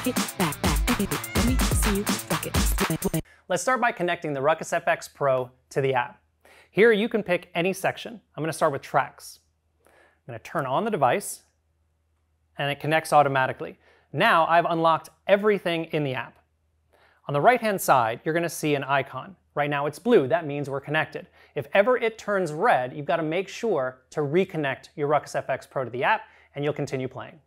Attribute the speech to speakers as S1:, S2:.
S1: take it back, back. Let me see you rock it.
S2: Let's start by connecting the RUKUSfx Pro to the app. Here you can pick any section. I'm going to start with tracks. I'm going to turn on the device and it connects automatically. Now I've unlocked everything in the app. On the right hand side, you're going to see an icon. Right now it's blue, that means we're connected. If ever it turns red, you've got to make sure to reconnect your RUKUSfx Pro to the app and you'll continue playing.